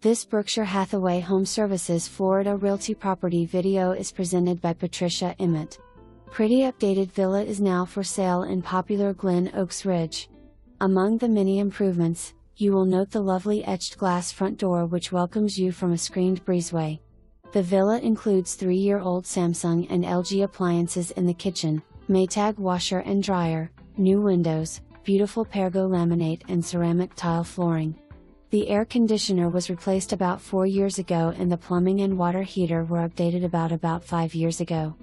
This Berkshire Hathaway Home Services Florida Realty property video is presented by Patricia Emmett. Pretty updated villa is now for sale in popular Glen Oaks Ridge. Among the many improvements, you will note the lovely etched glass front door which welcomes you from a screened breezeway. The villa includes 3-year-old Samsung and LG appliances in the kitchen, Maytag washer and dryer, new windows, beautiful Pergo laminate and ceramic tile flooring. The air conditioner was replaced about 4 years ago and the plumbing and water heater were updated about about 5 years ago.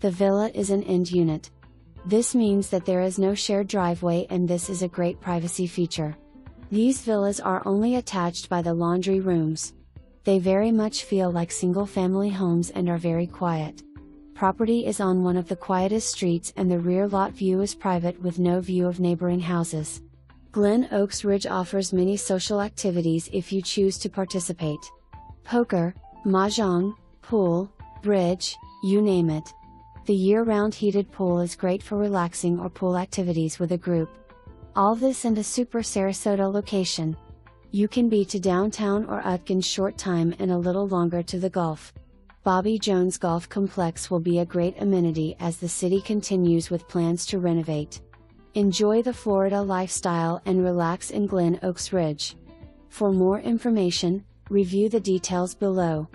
The villa is an end unit. This means that there is no shared driveway and this is a great privacy feature. These villas are only attached by the laundry rooms. They very much feel like single family homes and are very quiet. Property is on one of the quietest streets and the rear lot view is private with no view of neighboring houses. Glen Oaks Ridge offers many social activities if you choose to participate. Poker, mahjong, pool, bridge, you name it. The year round heated pool is great for relaxing or pool activities with a group. All this in a super Sarasota location. You can be to downtown or UTC in short time and a little longer to the Gulf. Bobby Jones Golf Complex will be a great amenity as the city continues with plans to renovate. Enjoy the Florida lifestyle and relax in Glen Oaks Ridge. For more information, review the details below.